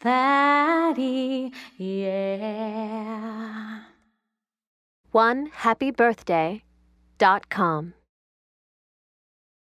daddy, yeah. One happy birthday dot com.